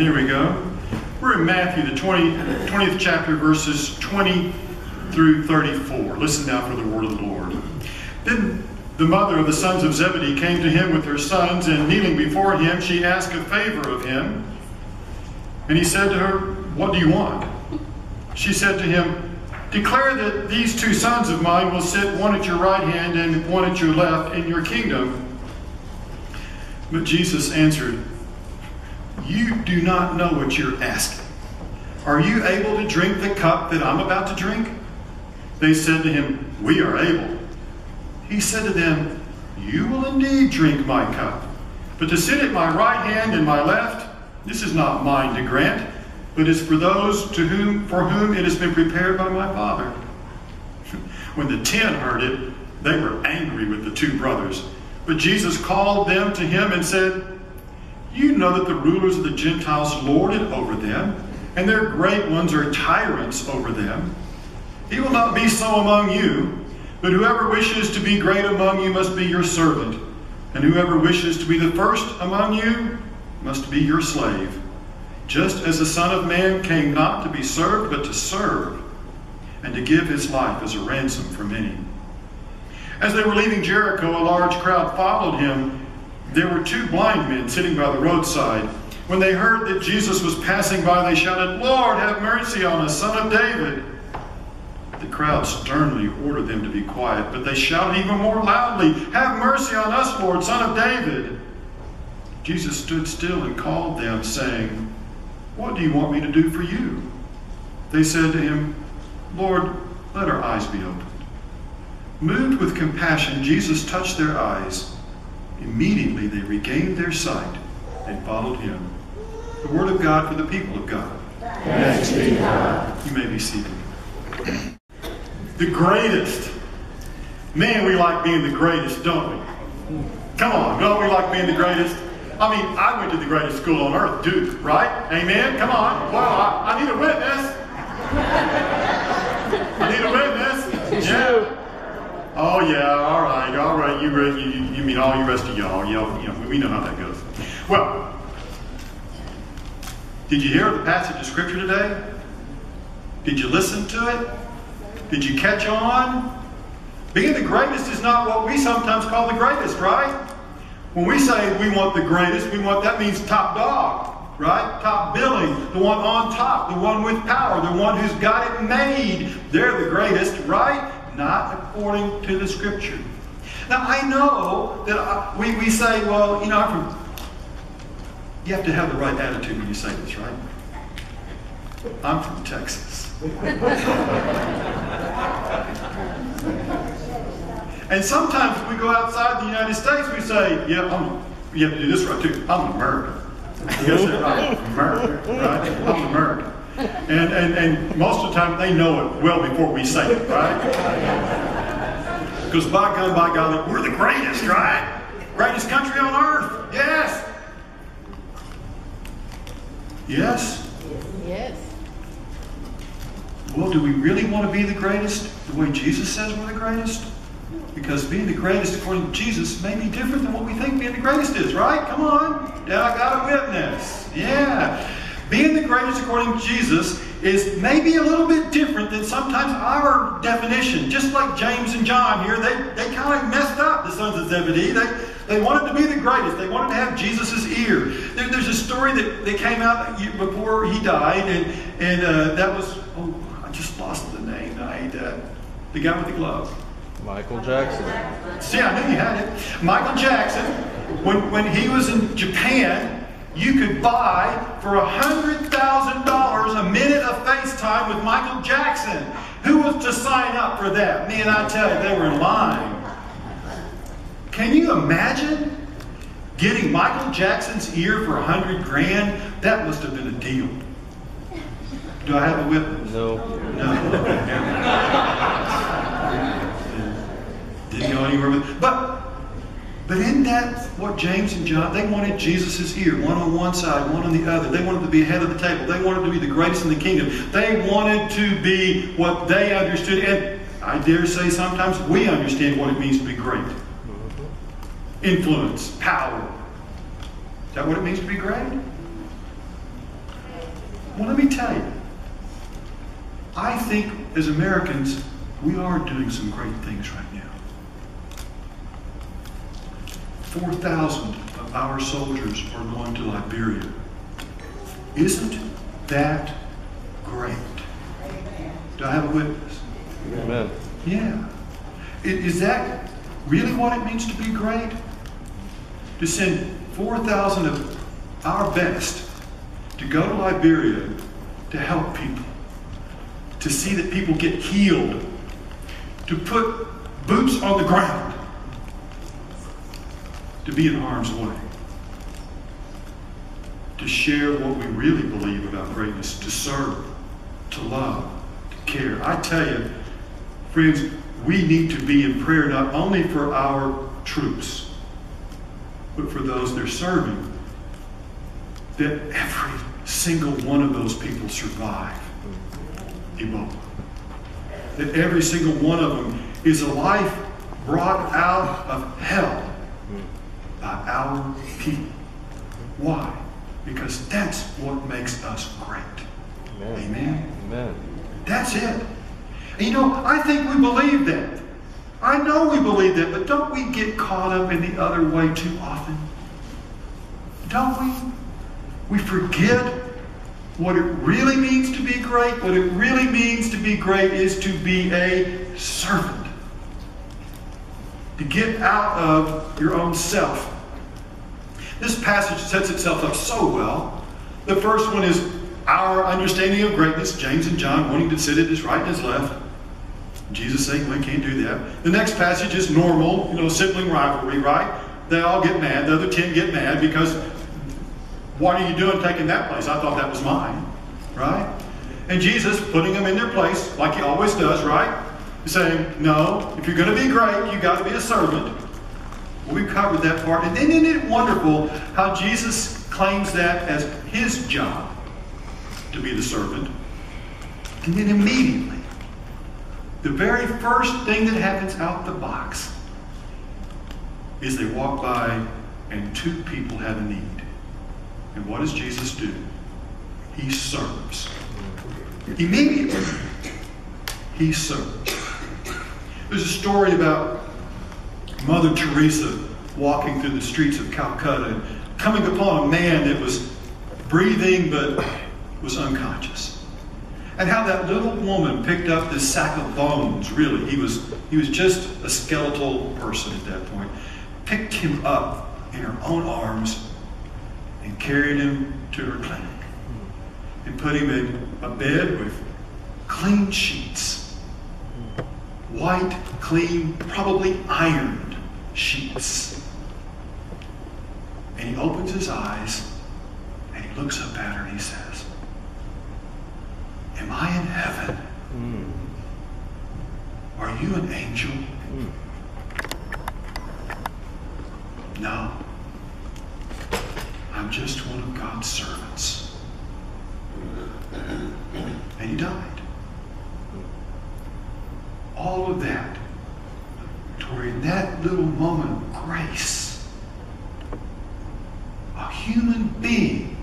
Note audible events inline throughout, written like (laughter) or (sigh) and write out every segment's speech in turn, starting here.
Here we go. We're in Matthew, the 20, 20th chapter, verses 20 through 34. Listen now for the word of the Lord. Then the mother of the sons of Zebedee came to him with her sons, and kneeling before him, she asked a favor of him. And he said to her, What do you want? She said to him, Declare that these two sons of mine will sit one at your right hand and one at your left in your kingdom. But Jesus answered, You do not know what you're asking. Are you able to drink the cup that I'm about to drink? They said to him, We are able. He said to them, You will indeed drink my cup. But to sit at my right hand and my left, this is not mine to grant, but is for those to whom for whom it has been prepared by my Father. (laughs) when the ten heard it, they were angry with the two brothers. But Jesus called them to him and said, You know that the rulers of the Gentiles lord it over them, and their great ones are tyrants over them. He will not be so among you, but whoever wishes to be great among you must be your servant, and whoever wishes to be the first among you must be your slave. Just as the Son of Man came not to be served, but to serve, and to give his life as a ransom for many. As they were leaving Jericho, a large crowd followed him. There were two blind men sitting by the roadside. When they heard that Jesus was passing by, they shouted, Lord, have mercy on us, son of David. The crowd sternly ordered them to be quiet, but they shouted even more loudly, Have mercy on us, Lord, son of David. Jesus stood still and called them, saying, What do you want me to do for you? They said to him, Lord, let our eyes be opened. Moved with compassion, Jesus touched their eyes. Immediately they regained their sight and followed him. The word of God for the people of God. Thanks be God. You may be seated. The greatest. Man, we like being the greatest, don't we? Come on, don't we like being the greatest? I mean, I went to the greatest school on earth, Duke, right? Amen? Come on. Well, I, I need a witness. I need a witness. Yeah. Yeah, all right, all right. You, you, you mean all you rest of y'all? You know, you know, we know how that goes. Well, did you hear the passage of scripture today? Did you listen to it? Did you catch on? Being the greatest is not what we sometimes call the greatest, right? When we say we want the greatest, we want that means top dog, right? Top billing, the one on top, the one with power, the one who's got it made. They're the greatest, right? Not according to the scripture. Now I know that I, we, we say, well, you know, you have to have the right attitude when you say this, right? I'm from Texas. (laughs) and sometimes we go outside the United States, we say, yeah, I'm, you have to do this right too. I'm American. You gotta say, I'm American, right? I'm American. And, and, and most of the time they know it well before we say it, right? Because by God, by golly, we're the greatest, right? Greatest country on earth. Yes. Yes? Yes. Well, do we really want to be the greatest the way Jesus says we're the greatest? Because being the greatest according to Jesus may be different than what we think being the greatest is, right? Come on. Yeah, I got a witness. Yeah. Being the greatest according to Jesus is maybe a little bit different than sometimes our definition. Just like James and John here, they, they kind of messed up, the sons of Zebedee. They, they wanted to be the greatest. They wanted to have Jesus' ear. There, there's a story that, that came out before he died, and, and uh, that was, oh, I just lost the name. I, uh, the guy with the glove. Michael Jackson. See, I knew you had it. Michael Jackson, when, when he was in Japan, you could buy for $100,000 a minute of FaceTime with Michael Jackson. Who was to sign up for that? Me and I tell you, they were in line. Can you imagine getting Michael Jackson's ear for 100 grand? That must have been a deal. Do I have a witness? No. No. Didn't go anywhere with But but isn't that what James and John, they wanted Jesus' ear, one on one side, one on the other. They wanted to be ahead of the table. They wanted to be the greatest in the kingdom. They wanted to be what they understood. And I dare say sometimes we understand what it means to be great. Influence, power. Is that what it means to be great? Well, let me tell you, I think as Americans, we are doing some great things right now. 4,000 of our soldiers are going to Liberia. Isn't that great? Do I have a witness? Amen. Yeah. Is that really what it means to be great? To send 4,000 of our best to go to Liberia to help people, to see that people get healed, to put boots on the ground, to be in harm's way, to share what we really believe about greatness, to serve, to love, to care. I tell you, friends, we need to be in prayer not only for our troops, but for those they're serving, that every single one of those people survive Ebola. That every single one of them is a life brought out of hell by our people. Why? Because that's what makes us great. Amen. Amen. Amen. That's it. And you know, I think we believe that. I know we believe that, but don't we get caught up in the other way too often? Don't we? We forget what it really means to be great. What it really means to be great is to be a servant. To get out of your own self. This passage sets itself up so well. The first one is our understanding of greatness, James and John wanting to sit at his right and his left. Jesus saying, we can't do that. The next passage is normal, you know, sibling rivalry, right? They all get mad. The other 10 get mad because what are you doing taking that place? I thought that was mine, right? And Jesus putting them in their place like he always does, right? He's saying, no, if you're going to be great, you got to be a servant. We covered that part. And isn't it wonderful how Jesus claims that as his job to be the servant? And then immediately, the very first thing that happens out the box is they walk by and two people have a need. And what does Jesus do? He serves. Immediately, he serves. There's a story about Mother Teresa walking through the streets of Calcutta and coming upon a man that was breathing but was unconscious. And how that little woman picked up this sack of bones, really. He was, he was just a skeletal person at that point. Picked him up in her own arms and carried him to her clinic. And put him in a bed with clean sheets. White, clean, probably ironed sheets. And he opens his eyes and he looks up at her and he says, Am I in heaven? Mm. Are you an angel? No. I'm just one of God's servants. And he died. All of that, where in that little moment of grace, a human being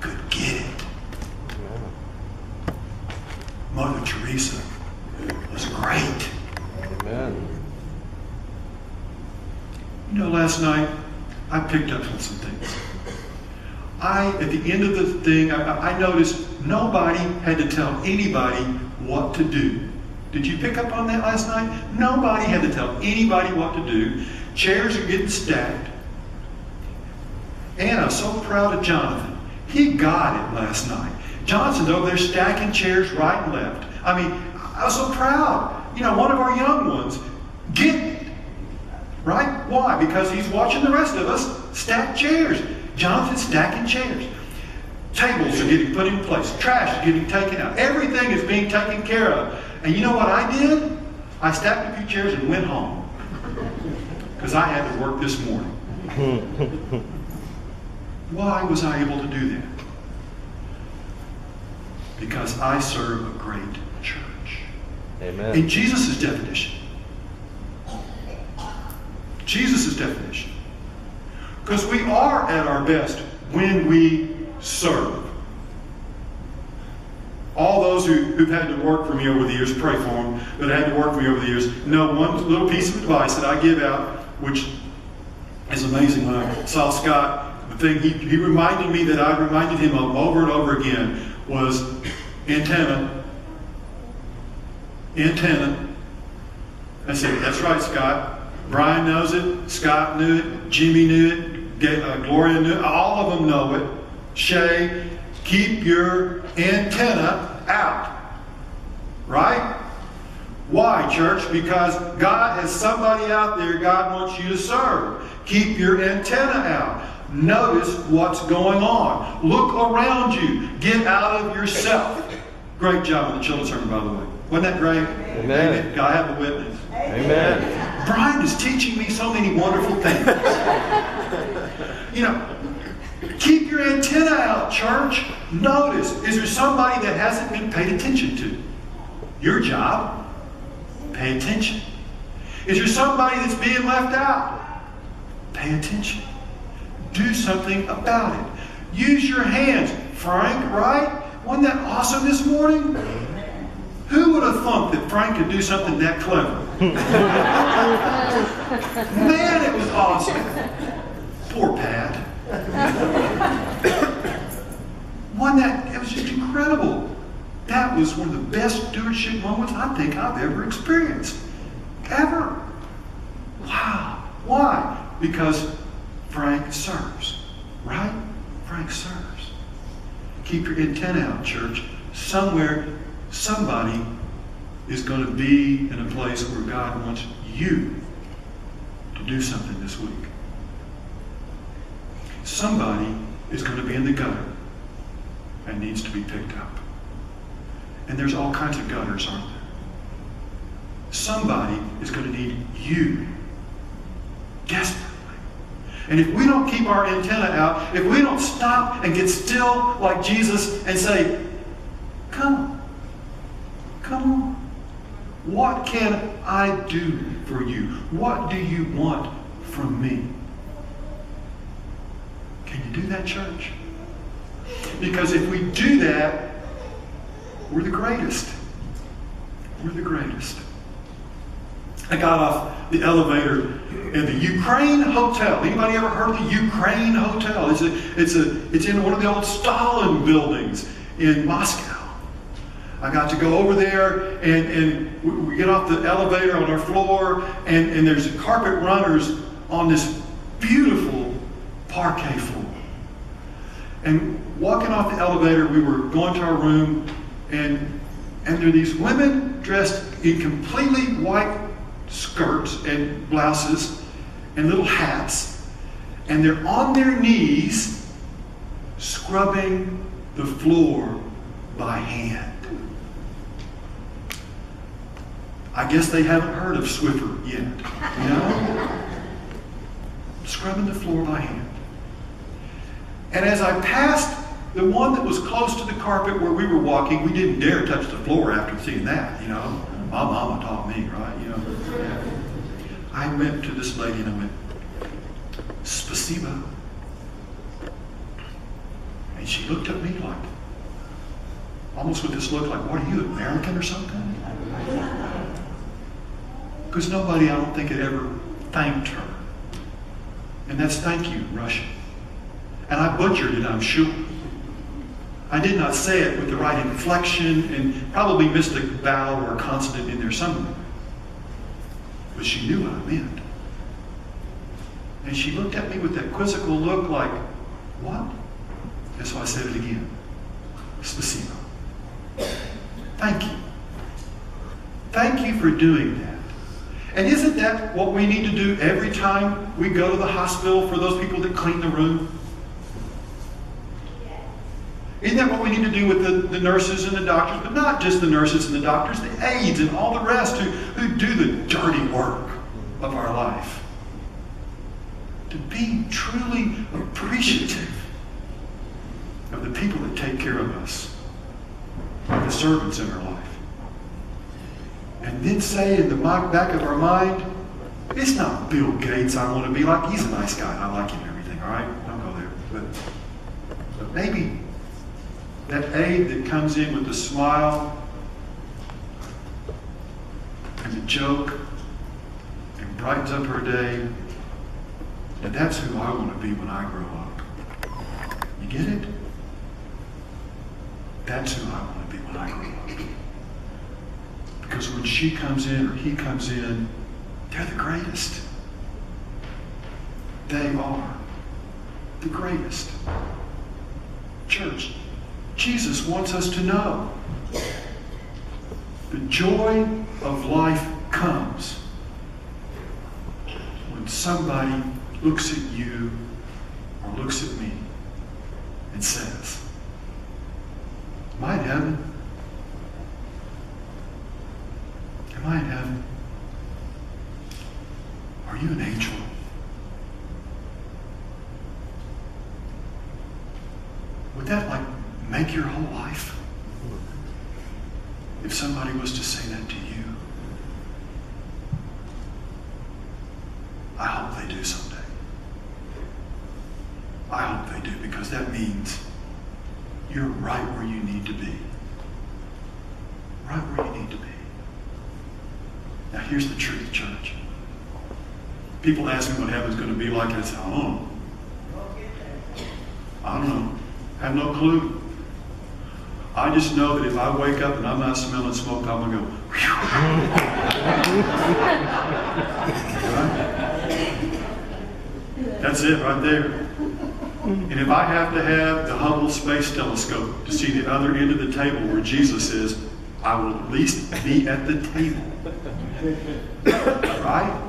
could get it. Mother Teresa was great. Amen. You know, last night I picked up on some things. I, at the end of the thing, I, I noticed nobody had to tell anybody what to do. Did you pick up on that last night? Nobody had to tell anybody what to do. Chairs are getting stacked. And I'm so proud of Jonathan. He got it last night. Johnson's over there stacking chairs right and left. I mean, I was so proud. You know, one of our young ones getting it. Right? Why? Because he's watching the rest of us stack chairs. Jonathan's stacking chairs. Tables are getting put in place. Trash is getting taken out. Everything is being taken care of. And you know what I did? I stacked a few chairs and went home. Because I had to work this morning. Why was I able to do that? Because I serve a great church. Amen. In Jesus' definition. Jesus' definition. Because we are at our best when we serve. All those who, who've had to work for me over the years, pray for them, that had to work for me over the years, know one little piece of advice that I give out, which is amazing. When I saw Scott, the thing he, he reminded me that I reminded him of over and over again was antenna. Antenna. I said, that's right, Scott. Brian knows it. Scott knew it. Jimmy knew it. Uh, Gloria knew it. All of them know it. Shay, keep your antenna out. Right? Why, church? Because God has somebody out there God wants you to serve. Keep your antenna out. Notice what's going on. Look around you. Get out of yourself. Great job with the children's sermon, by the way. Wasn't that great? Amen. God have a witness. Amen. Brian is teaching me so many wonderful things. (laughs) you know, keep your antenna out, church. Notice, is there somebody that hasn't been paid attention to? Your job, pay attention. Is there somebody that's being left out? Pay attention. Do something about it. Use your hands. Frank, right? Wasn't that awesome this morning? Who would have thought that Frank could do something that clever? (laughs) Man, it was awesome. Poor Pat. Wasn't that, it was just incredible. That was one of the best stewardship moments I think I've ever experienced. Ever. Wow. Why? Because Frank serves. Right? Frank serves. Keep your antenna out, church. Somewhere, somebody is going to be in a place where God wants you to do something this week. Somebody is going to be in the gutter and needs to be picked up. And there's all kinds of gutters, aren't there? Somebody is going to need you desperately. And if we don't keep our antenna out, if we don't stop and get still like Jesus and say, Come, come on. What can I do for you? What do you want from me? Can you do that, church? Because if we do that, we're the greatest. We're the greatest. I got off the elevator in the Ukraine Hotel. Anybody ever heard of the Ukraine Hotel? It's a, it's a, it's in one of the old Stalin buildings in Moscow. I got to go over there and, and we- get off the elevator on our floor and, and there's carpet runners on this beautiful parquet floor. And walking off the elevator, we were going to our room, and and there are these women dressed in completely white skirts and blouses and little hats, and they're on their knees scrubbing the floor by hand. I guess they haven't heard of Swiffer yet, you know? (laughs) Scrubbing the floor by hand. And as I passed the one that was close to the carpet where we were walking, we didn't dare touch the floor after seeing that, you know. My mama taught me, right? You know. I went to this lady and I went, Spasiba. And she looked at me like, almost with this look like, what are you, American or something? Because nobody, I don't think, had ever thanked her. And that's thank you, Russian. And I butchered it, I'm sure. I did not say it with the right inflection and probably missed a vowel or a consonant in there somewhere. But she knew what I meant. And she looked at me with that quizzical look like, what? And so I said it again. Spasibo. Thank you. Thank you for doing that. And isn't that what we need to do every time we go to the hospital for those people that clean the room? Isn't that what we need to do with the, the nurses and the doctors? But not just the nurses and the doctors, the aides and all the rest who, who do the dirty work of our life. To be truly appreciative of the people that take care of us, the servants in our life. And then say in the back of our mind, it's not Bill Gates I want to be like. He's a nice guy. I like him and everything, all right? Don't go there. But, but maybe That aide that comes in with a smile and a joke and brightens up her day. And that's who I want to be when I grow up. You get it? That's who I want to be when I grow up. Because when she comes in or he comes in, they're the greatest. They are the greatest. Church, Jesus wants us to know the joy of life comes when somebody looks at you or looks at me and says, Am I in heaven? Am I in heaven? Are you an angel? Would that like make your whole life? If somebody was to say that to you, I hope they do someday. I hope they do because that means you're right where you need to be. Right where you need to be. Now, here's the truth, church. People ask me what heaven's going to be like, and I say, I don't know. I don't know. I have no clue. I just know that if I wake up and I'm not smelling smoke, I'm going to go, Right? (laughs) That's it right there. And if I have to have the Hubble Space Telescope to see the other end of the table where Jesus is, I will at least be at the table. (coughs) Right?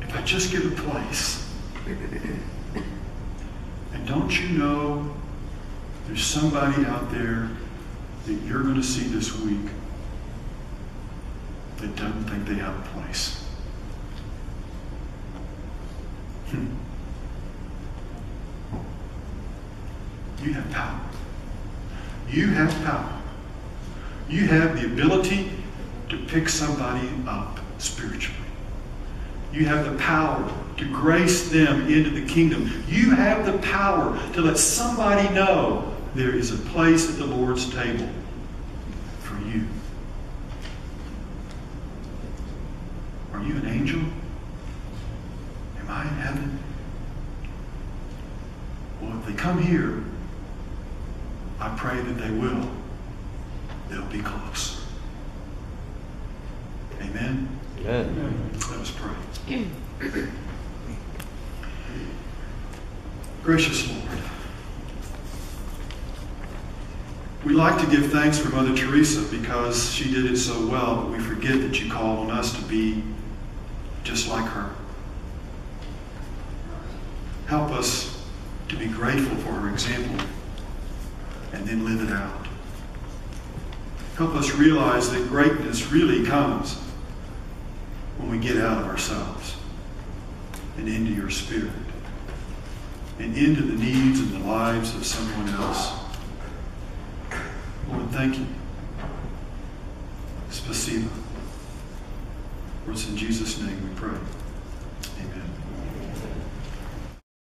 If I just give a place. And don't you know there's somebody out there that you're going to see this week that doesn't think they have a place? Hmm. You have power. You have power. You have the ability to pick somebody up spiritually. You have the power to grace them into the kingdom. You have the power to let somebody know there is a place at the Lord's table for you. Are you an angel? Am I in heaven? Well, if they come here, I pray that they will. They'll be close. Amen? Amen. Let us pray. Gracious Lord, we like to give thanks for Mother Teresa because she did it so well, but we forget that you called on us to be just like her. Help us to be grateful for her example and then live it out. Help us realize that greatness really comes when we get out of ourselves and into your spirit and into the needs and the lives of someone else. Thank you. Spasiba. For it's in Jesus' name we pray.